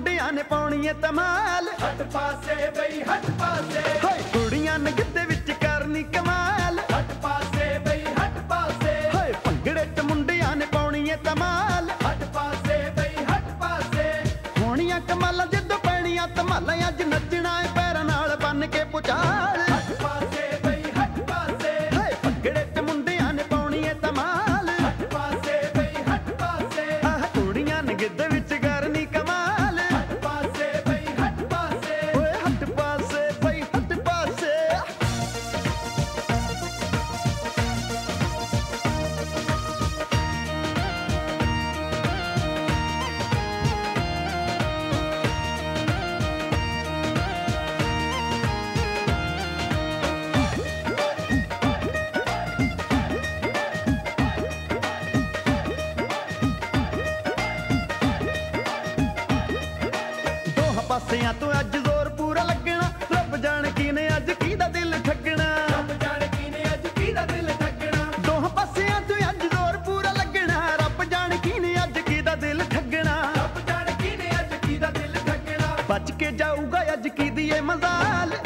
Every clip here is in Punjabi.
ਮੁੰਡਿਆਂ ਨੇ ਪਾਉਣੀ ਏ ਧਮਾਲ ਹੱਟ ਪਾਸੇ ਬਈ ਹੱਟ ਪਾਸੇ। ਹਾਏ ਕੁੜੀਆਂ ਨੇ ਗਿੱਧੇ ਵਿੱਚ ਕਰਨੀ ਕਮਾਲ। ਹੱਟ ਪਾਸੇ ਬਈ ਹੱਟ ਪਾਸੇ। ਹਾਏ ਭੰਗੜੇ ਚ ਮੁੰਡਿਆਂ ਨੇ ਪਾਉਣੀ ਏ ਧਮਾਲ ਹੱਟ ਪਾਸੇ ਬਈ ਹੱਟ ਪਾਸੇ। ਹੋਣੀਆਂ ਕਮਾਲਾਂ ਜਦੋਂ ਪੈਣੀਆਂ ਧਮਾਲਾਂ ਅੱਜ ਨੱਚਣਾ ਏ ਪੈਰਾਂ ਨਾਲ ਬੰਨ ਕੇ ਪੁਚਾਲ। ਪਾਸਿਆਂ ਤੋਂ ਅੱਜ ਜ਼ੋਰ ਪੂਰਾ ਲੱਗਣਾ। ਰੱਬ ਜਾਣ ਕਿਨੇ ਅੱਜ ਕਿਹਦਾ ਦਿਲ ਠੱਗਣਾ। ਰੱਬ ਜਾਣੇ ਕਿਨੇ ਅੱਜ ਕਿਹਦਾ ਦਿਲ ਠੱਗਣਾ। ਦੋਹਾਂ ਪਾਸਿਆਂ ਤੋਂ ਅੱਜ ਜ਼ੋਰ ਪੂਰਾ ਲੱਗਣਾ। ਰੱਬ ਜਾਣ ਕਿਨੇ ਅੱਜ ਕਿਹਦਾ ਦਿਲ ਠੱਗਣਾ। ਰੱਬ ਜਾਣੇ ਕਿਨੇ ਅੱਜ ਕਿਹਦਾ ਦਿਲ ਠੱਗਣਾ। ਬਚ ਕੇ ਜਾਊਗਾ ਅੱਜ ਕਿਹਦੀ ਏ ਮਜ਼ਾਲ।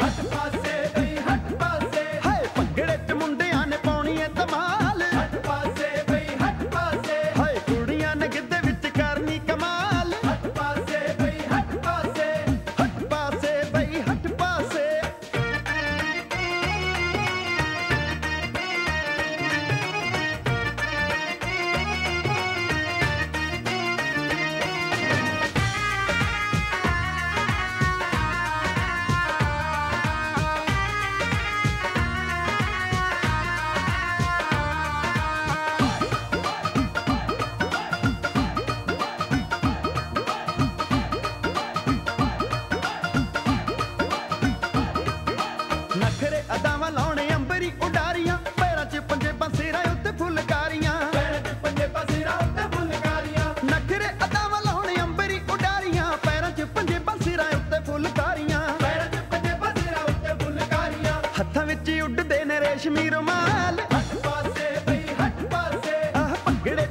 ਹੱਥਾਂ ਵਿੱਚ ਉੱਡਦੇ ਨੇ ਰੇਸ਼ਮੀ ਰੁਮਾਲ। ਹੱਟ ਪਾਸੇ ਬਈ ਹੱਟ ਪਾਸੇ। ਆਹ ਭੰਗੜੇ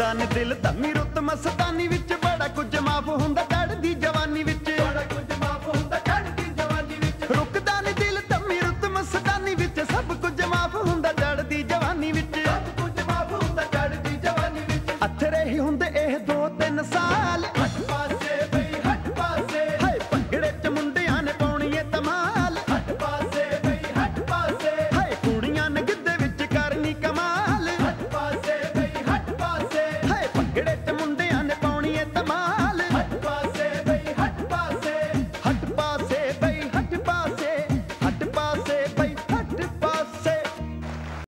ਕਰਦਾ ਨੇ ਦਿਲ ਧੰਮੀ ਰੁੱਤ ਮਸਤਾਨੀ ਵਿੱਚ ਬੜਾ ਕੁਝ ਮਾਫ ਹੁੰਦਾ ਚੜਦੀ ਜਵਾਨੀ ਵਿੱਚ। ਬੜਾ ਕੁਝ ਮਾਫ ਹੁੰਦਾ ਚੜਦੀ ਜਵਾਨੀ ਵਿੱਚ। ਰੁਕਦਾ ਨੇ ਦਿਲ ਮੀ ਰੁੱਤ ਮਸਤਾਨੀ ਵਿੱਚ ਸਭ ਕੁਝ